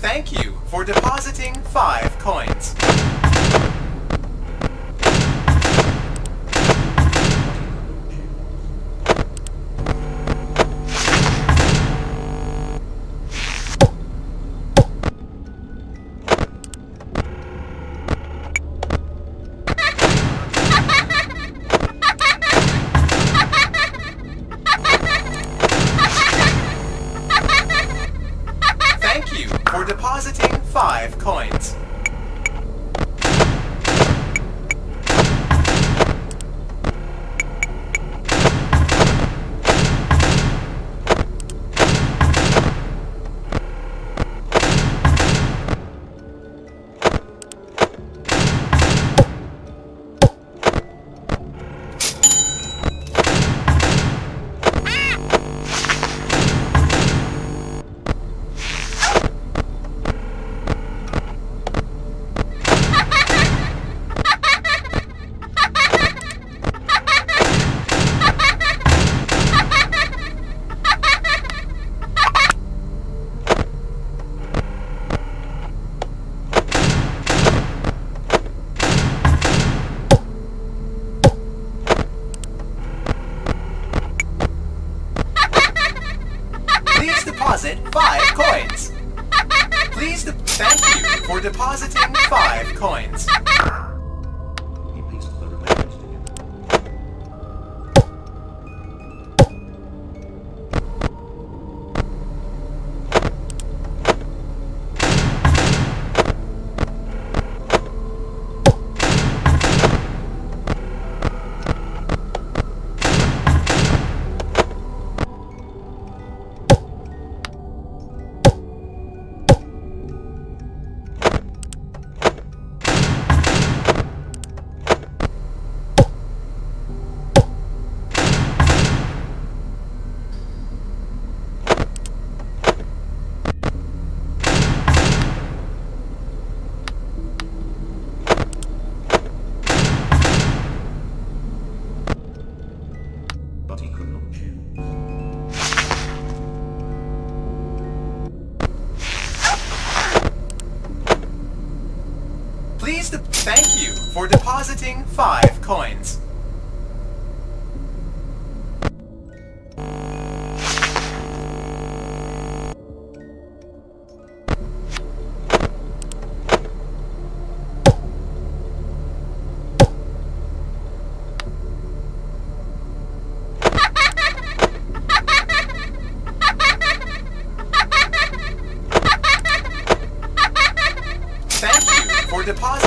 Thank you for depositing five coins. Five coins. Deposit five coins. Please thank you for depositing five coins. Please thank you for depositing five coins. Thank you for depositing